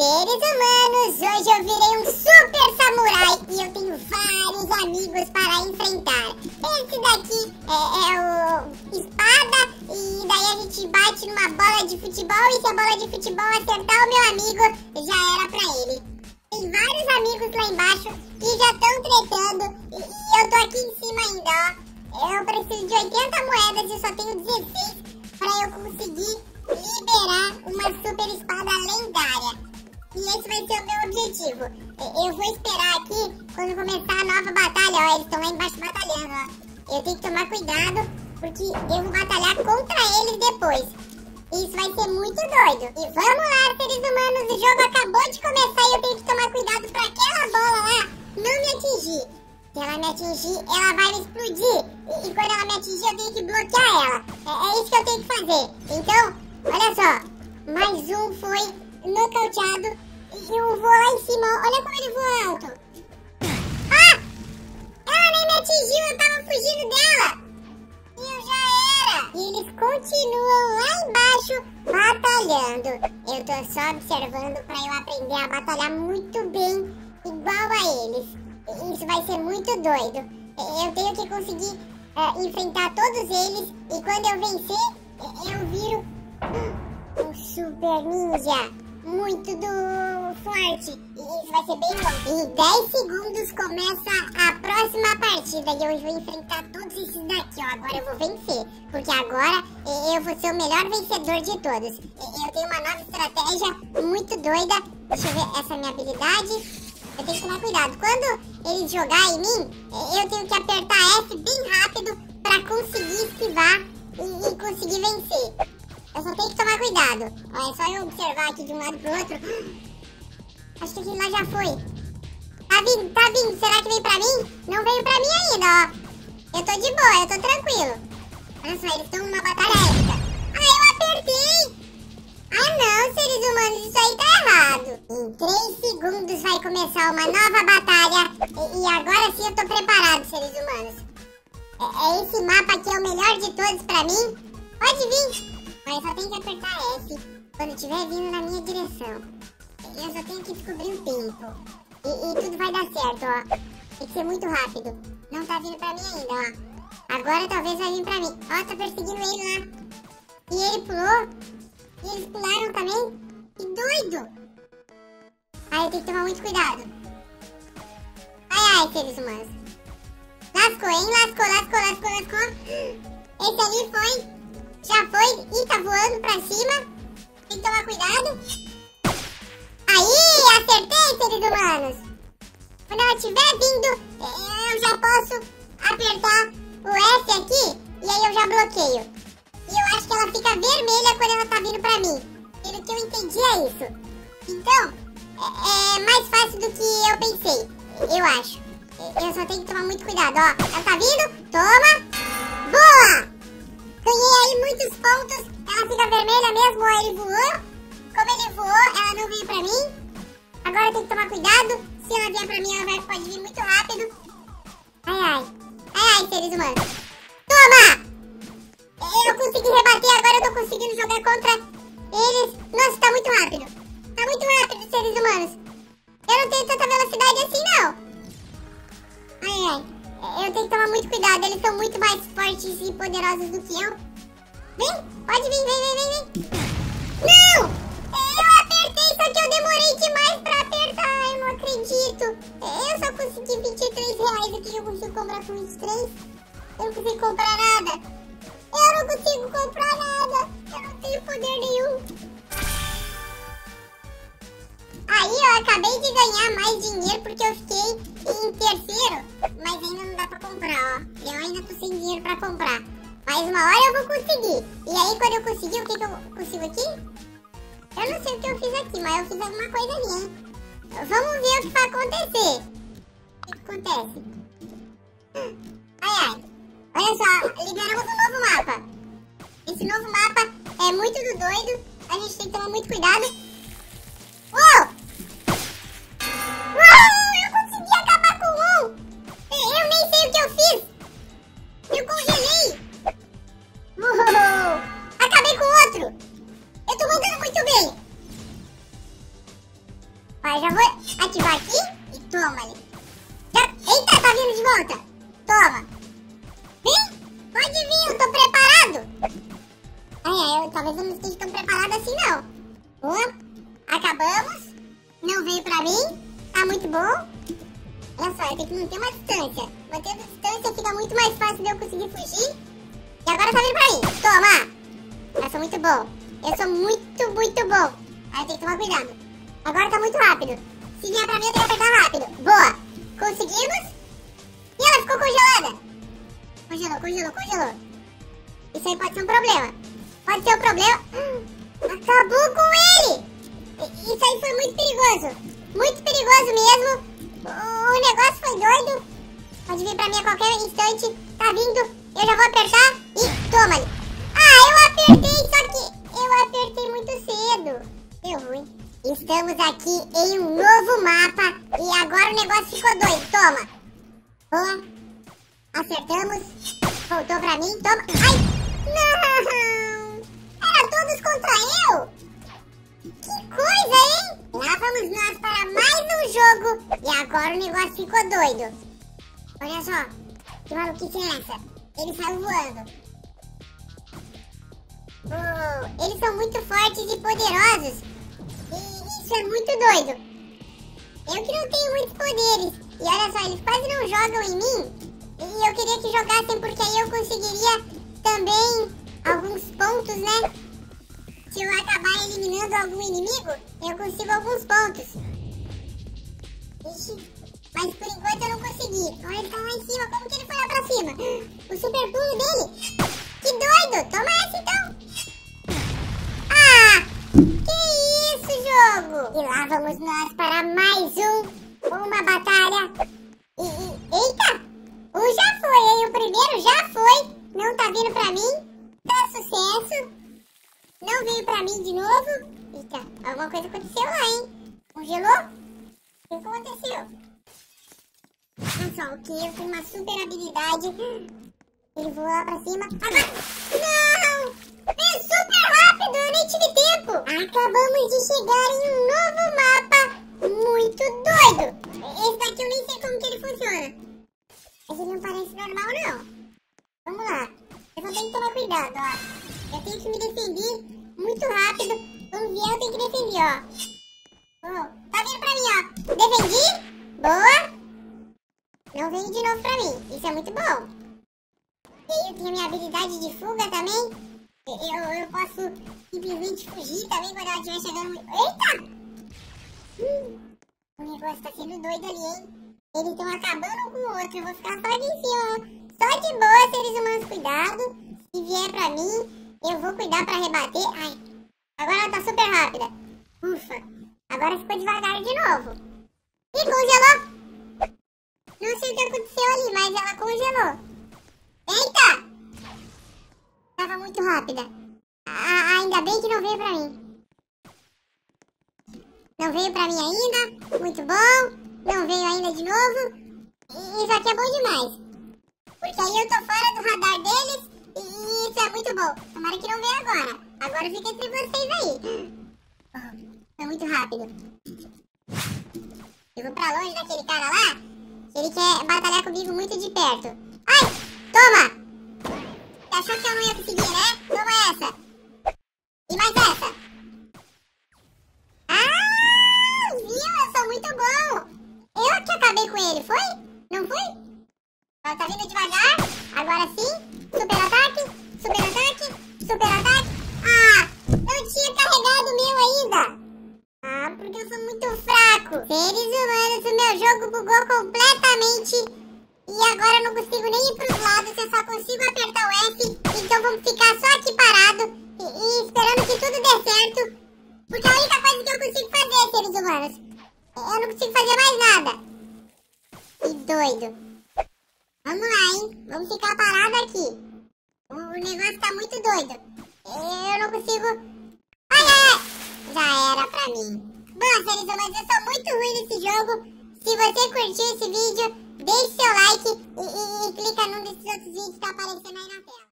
Seres humanos, hoje eu virei um super samurai e eu tenho vários amigos para enfrentar. Esse daqui é, é, o espada e daí a gente bate numa bola de futebol e se a bola de futebol acertar o meu amigo, já era pra ele. Tem vários amigos lá embaixo que já estão tretando e, e, eu tô aqui em cima ainda, ó. Eu preciso de 80 moedas e só tenho 16 para eu conseguir liberar uma super espada lendária. E esse vai ser o meu objetivo. Eu vou esperar aqui, quando começar a nova batalha, ó, eles estão lá embaixo batalhando, ó. Eu tenho que tomar cuidado, porque eu vou batalhar contra eles depois. Isso vai ser muito doido. E vamos lá, seres humanos, o jogo acabou de começar e eu tenho que tomar cuidado pra aquela bola lá não me atingir. Se ela me atingir, ela vai explodir. E, e quando ela me atingir, eu tenho que bloquear ela. É, é isso que eu tenho que fazer. Então, olha só. Mais um foi nocauteado. E eu vou lá em cima. Olha como ele voa alto. Ah! Ela nem me atingiu, eu tava fugindo dela. E eu já era. E eles continuam lá embaixo batalhando. Eu tô só observando pra eu aprender a batalhar muito bem, igual a eles. Isso vai ser muito doido. Eu tenho que conseguir uh, enfrentar todos eles. E quando eu vencer, eu viro um super ninja muito do forte. E isso vai ser bem bom. Em 10 segundos começa a próxima partida. E eu vou enfrentar todos esses daqui, ó. Agora eu vou vencer. Porque agora eu vou ser o melhor vencedor de todos. Eu tenho uma nova estratégia muito doida. Deixa eu ver essa minha habilidade. Eu tenho que tomar cuidado. Quando ele jogar em mim, eu tenho que apertar Ó, é só eu observar aqui de um lado pro outro. Acho que aquele lá já foi. Tá vindo, tá vindo. Será que vem pra mim? Não veio pra mim ainda, ó. Eu tô de boa, eu tô tranquilo. Só, eles estão numa batalha épica. Ah, eu apertei! Ah não, seres humanos, isso aí tá errado. Em 3 segundos vai começar uma nova batalha. E, e agora sim eu tô preparado, seres humanos. É, é esse mapa aqui é o melhor de todos pra mim. Pode vir. Mas só tem que apertar F quando estiver vindo na minha direção. Eu só tenho que descobrir o tempo. E, e, tudo vai dar certo, ó. Tem que ser muito rápido. Não tá vindo pra mim ainda, ó. Agora talvez vai vir pra mim. Ó, tá perseguindo ele lá. E ele pulou. E eles pularam também. Que doido! Aí tenho que tomar muito cuidado. Ai, ai, seres humanos. Lascou, hein? Lascou, lascou, lascou, lascou. Esse ali foi já foi e tá voando pra cima. Tem que tomar cuidado. Aí, acertei, seres humanos. Quando ela estiver vindo, eu já posso apertar o F aqui e aí eu já bloqueio. E eu acho que ela fica vermelha quando ela tá vindo pra mim. Pelo que eu entendi é isso. Então, é, é mais fácil do que eu pensei. Eu acho. Eu só tenho que tomar muito cuidado, ó. Ela tá vindo? Toma! Boa! Aí pontos. Ela fica vermelha mesmo, ó, ele voou. Como ele voou, ela não veio pra mim. Agora tem que tomar cuidado. Se ela vier pra mim, ela vai, pode vir muito rápido. Ai, ai. Ai, ai, seres humanos. Toma! Eu consegui rebater, agora eu tô conseguindo jogar contra eles. Nossa, tá muito rápido. Tá muito rápido, seres humanos. Eu não tenho tanta velocidade assim, não. Ai, ai. Eu tenho que tomar muito cuidado, eles são muito mais fortes e poderosos do que eu. Vem, pode vir, vem, vem, vem, vem. Não! Eu apertei, só que eu demorei demais pra apertar, eu não acredito. Eu só consegui 23 reais, o que eu consigo comprar com 23? Eu não consigo comprar nada. Eu não consigo comprar nada. Eu não tenho poder nenhum. Aí eu acabei de ganhar mais dinheiro porque eu fiquei em terceiro. Mas ainda não dá pra comprar, ó. Eu ainda tô sem dinheiro pra comprar. Mas uma hora eu vou conseguir. E aí quando eu conseguir, o que, que eu consigo aqui? Eu não sei o que eu fiz aqui, mas eu fiz alguma coisa ali, hein? Vamos ver o que vai acontecer. O que, que acontece? Ai, ai. Olha só, liberamos um novo mapa. Esse novo mapa é muito do doido. A gente tem que tomar muito cuidado. Mandando muito bem! Ó, já vou ativar aqui e toma ali. Já... Eita, tá vindo de volta. Toma. Vem, pode vir, eu tô preparado. Ai, ai, eu, talvez eu não esteja tão preparado assim, não. Boa, acabamos. Não veio pra mim, tá muito bom. Olha só, eu tenho que manter uma distância. Mantendo distância fica muito mais fácil de eu conseguir fugir. E agora tá vindo pra mim. Toma. Sou muito bom. Eu sou muito, muito bom. Aí tem que tomar cuidado. Agora tá muito rápido. Se vier pra mim, eu tenho que apertar rápido. Boa. Conseguimos. E ela ficou congelada. Congelou, congelou, congelou. Isso aí pode ser um problema. Pode ser um problema. Acabou com ele. Isso aí foi muito perigoso. Muito perigoso mesmo. O negócio foi doido. Pode vir pra mim a qualquer instante. Tá vindo. Eu já vou apertar e toma ali. Ah, eu apertei, só que eu apertei muito Deu ruim. Estamos aqui em um novo mapa e agora o negócio ficou doido. Toma. Boa. Acertamos. Voltou pra mim. Toma. Ai. Não. Era todos contra eu. Que coisa, hein? Lá vamos nós para mais um jogo. E agora o negócio ficou doido. Olha só. Que maluquice é essa? Ele saiu voando. Eles são muito fortes e poderosos. E isso é muito doido. Eu que não tenho muitos poderes. E olha só, eles quase não jogam em mim. E eu queria que jogassem porque aí eu conseguiria também alguns pontos, né? Se eu acabar eliminando algum inimigo, eu consigo alguns pontos. Ixi, mas por enquanto eu não consegui. Olha, ele tá lá em cima. Como que ele foi lá pra cima? O super pulo dele. Que doido. Toma essa então. Jogo. E lá vamos nós para mais um. Uma batalha. E, e, eita, um já foi, hein? O primeiro já foi. Não tá vindo pra mim. Dá sucesso. Não veio pra mim de novo. Eita, alguma coisa aconteceu lá, hein? Congelou? O que aconteceu? Olha só, o que eu tenho uma super habilidade. Ele voou lá pra cima. Agora... Não! É super rápido, eu nem tive tempo. Acabamos de chegar em um novo mapa. Muito doido. Esse daqui eu nem sei como que ele funciona. Esse não parece normal, não. Vamos lá. Eu só tenho que tomar cuidado, ó. Eu tenho que me defender muito rápido. Vamos ver, eu tenho que defender, ó. Oh, tá vindo pra mim, ó. Defendi. Boa. Não veio de novo pra mim. Isso é muito bom. Eu tenho minha habilidade de fuga também. Eu, eu posso simplesmente fugir também quando ela estiver chegando. Eita! Hum, o negócio tá sendo doido ali, hein? Eles estão acabando com o outro. Eu vou ficar só de cima. Só de boa, seres humanos, cuidado. Se vier pra mim, eu vou cuidar pra rebater. Ai, agora ela tá super rápida. Ufa, agora ficou devagar de novo. E congelou. Não sei o que aconteceu ali, mas ela congelou. Eita! Tava muito rápida. Ah, ainda bem que não veio pra mim. Não veio pra mim ainda. Muito bom. Não veio ainda de novo. Isso aqui é bom demais. Porque aí eu tô fora do radar deles. E isso é muito bom. Tomara que não venha agora. Agora fica entre vocês aí. Oh, foi muito rápido. Eu vou pra longe daquele cara lá. Ele quer batalhar comigo muito de perto. Ai! Toma! Achou que eu não ia conseguir, né? Toma essa! E mais essa! Ah! Viu? Eu sou muito bom! Eu que acabei com ele, foi? Não foi? Ela tá vindo devagar. Agora sim. Super ataque. Super ataque. Super ataque. Ah! Não tinha carregado o meu ainda. Ah, porque eu sou muito fraco. Seres humanos, o meu jogo bugou completamente. E agora eu não consigo nem ir pros lados, eu só consigo apertar o F. Então vamos ficar só aqui parado e, e esperando que tudo dê certo. Porque a única coisa que eu consigo fazer, seres humanos, eu não consigo fazer mais nada. Que doido. Vamos lá, hein? Vamos ficar parado aqui. O negócio tá muito doido. Eu não consigo... Ai, ai, ai! Já era pra mim. Bom, seres humanos, eu sou muito ruim nesse jogo. Se você curtiu esse vídeo, deixe seu like e, e, e clica num desses outros vídeos que tá aparecendo aí na tela.